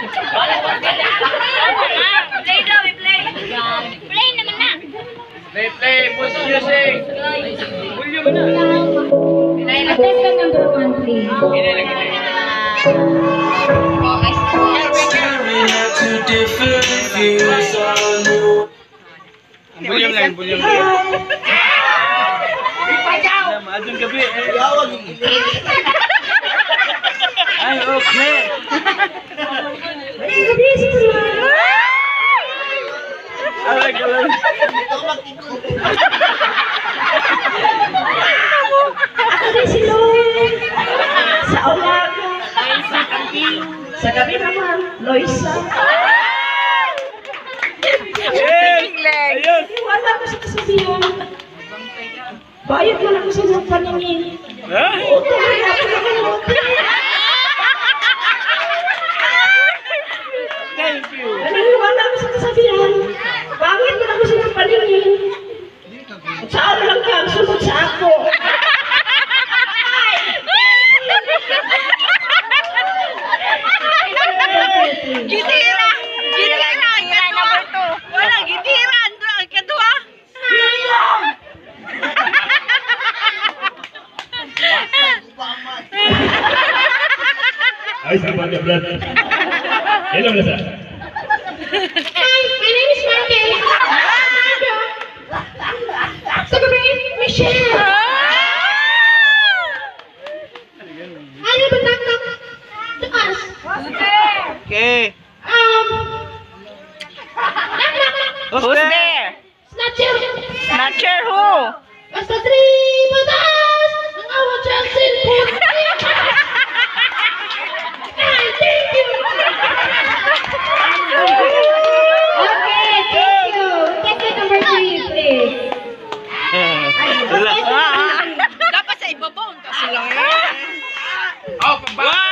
Play daw, i-play. Play naman na. Play, play, push music. Volume na. Contestant number one, please. Gini lang. Volume lang, lang. Maadong gabi. Ay, okay. Alay, alay. Kasi si Loy. Sa umaga. Sa gabi naman, Loisa. Yes! Ayun! Wala ko sa kasabihan. Bayad mo lang sa mga paningin. Ha? Utang na ako ng utang. Thank you. Naniniwala ko sa kasabihan. Bayad mo lang sa mga paningin. At saan lang ka, sunod sa ako. Ay, sama dia berat. Hello, Nasa. Hi, my name is Michael. Sa gabi, Michelle. Ano ba taktak? Taas. Okay. Um, Who's there? snatcher. Snatcher who? Basta three batas. Ang awa siya ang cellphone. Ay, thank you. Okay, thank you. Ticket number three, please. Wala. Dapat sa ibabaw kasi lang. Oh,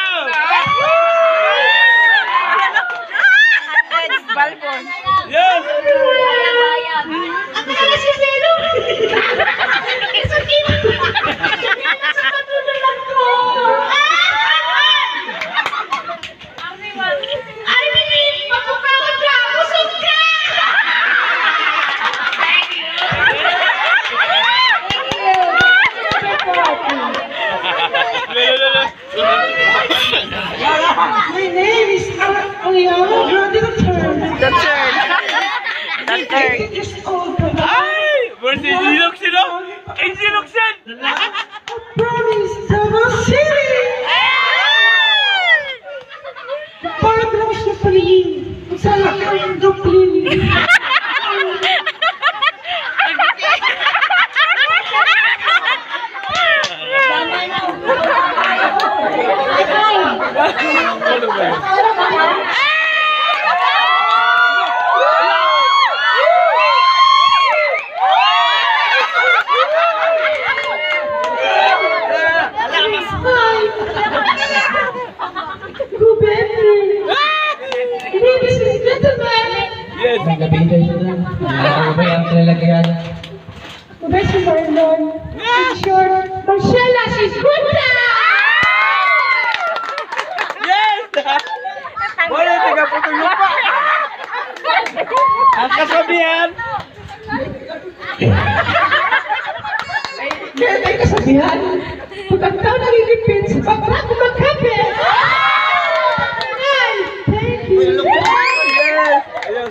But Ay! Where's the Luxin, no? It's the Luxin! promise Davao City. Ano ba yung talagyan? Professor Marlon, in short, Marcella Siguta! Yes! Wala, taga puto lupa! Ang kasabihan! Kaya may kasabihan, pag ang tao nalilipin, sa pagka ko magkape! Ay, thank you! Yes! Ayun!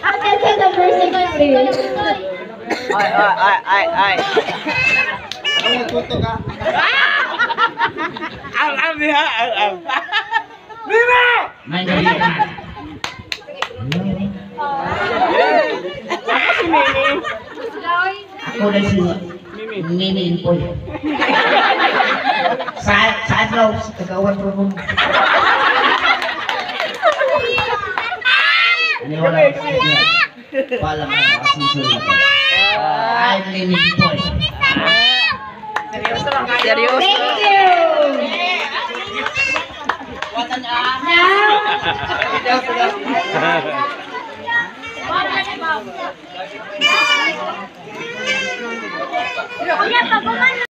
Attention number six, please. Ay, ay, ay, ay, ay. Ang ang niya! Ang ang! Mima! May nalitan. Yes! Ako si Mimi! Ako na si Mimi Impoy. Sa sa adlaw sa kagawan ko mo. Ano wala ko Wala mo ako susunod. I'm Mimi Impoy. Seryoso. Thank you! Now,